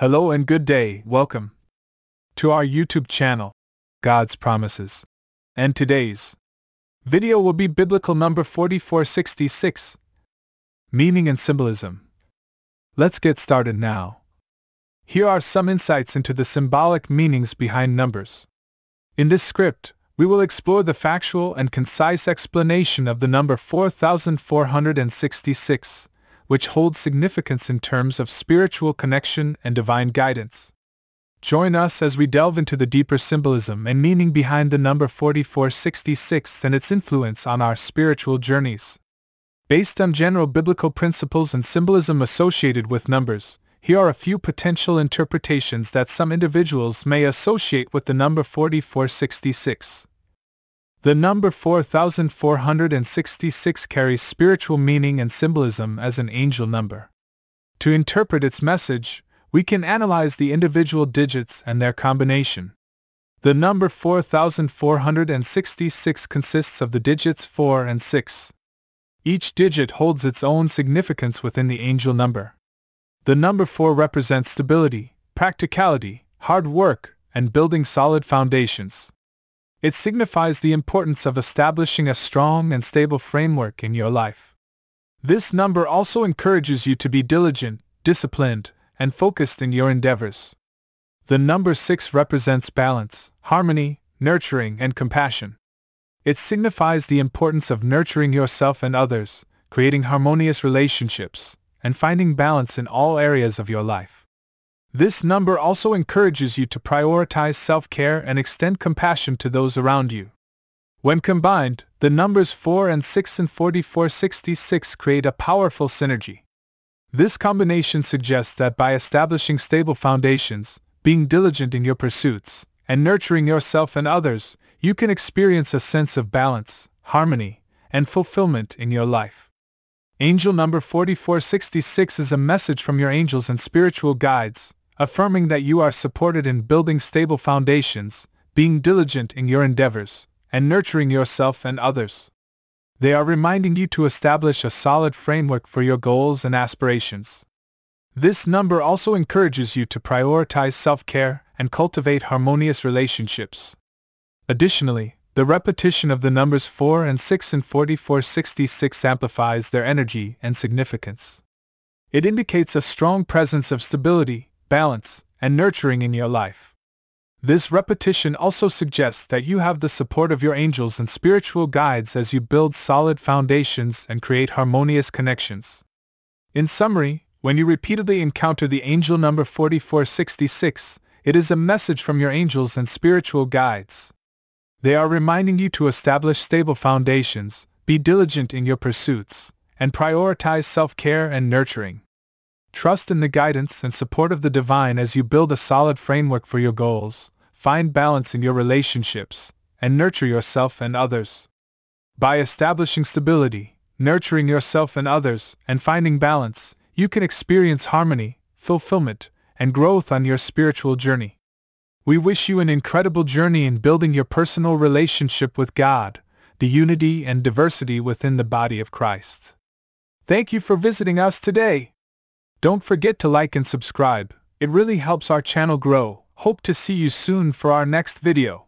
Hello and good day, welcome to our YouTube channel, God's Promises. And today's video will be biblical number 4466 Meaning and Symbolism. Let's get started now. Here are some insights into the symbolic meanings behind numbers. In this script, we will explore the factual and concise explanation of the number 4466 which holds significance in terms of spiritual connection and divine guidance. Join us as we delve into the deeper symbolism and meaning behind the number 4466 and its influence on our spiritual journeys. Based on general biblical principles and symbolism associated with numbers, here are a few potential interpretations that some individuals may associate with the number 4466. The number 4466 carries spiritual meaning and symbolism as an angel number. To interpret its message, we can analyze the individual digits and their combination. The number 4466 consists of the digits 4 and 6. Each digit holds its own significance within the angel number. The number 4 represents stability, practicality, hard work, and building solid foundations. It signifies the importance of establishing a strong and stable framework in your life. This number also encourages you to be diligent, disciplined, and focused in your endeavors. The number 6 represents balance, harmony, nurturing, and compassion. It signifies the importance of nurturing yourself and others, creating harmonious relationships, and finding balance in all areas of your life. This number also encourages you to prioritize self-care and extend compassion to those around you. When combined, the numbers 4 and 6 and 4466 create a powerful synergy. This combination suggests that by establishing stable foundations, being diligent in your pursuits, and nurturing yourself and others, you can experience a sense of balance, harmony, and fulfillment in your life. Angel number 4466 is a message from your angels and spiritual guides, affirming that you are supported in building stable foundations, being diligent in your endeavors, and nurturing yourself and others. They are reminding you to establish a solid framework for your goals and aspirations. This number also encourages you to prioritize self-care and cultivate harmonious relationships. Additionally, the repetition of the numbers 4 and 6 in 4466 amplifies their energy and significance. It indicates a strong presence of stability, balance, and nurturing in your life. This repetition also suggests that you have the support of your angels and spiritual guides as you build solid foundations and create harmonious connections. In summary, when you repeatedly encounter the angel number 4466, it is a message from your angels and spiritual guides. They are reminding you to establish stable foundations, be diligent in your pursuits, and prioritize self-care and nurturing. Trust in the guidance and support of the divine as you build a solid framework for your goals, find balance in your relationships, and nurture yourself and others. By establishing stability, nurturing yourself and others, and finding balance, you can experience harmony, fulfillment, and growth on your spiritual journey. We wish you an incredible journey in building your personal relationship with God, the unity and diversity within the body of Christ. Thank you for visiting us today. Don't forget to like and subscribe, it really helps our channel grow. Hope to see you soon for our next video.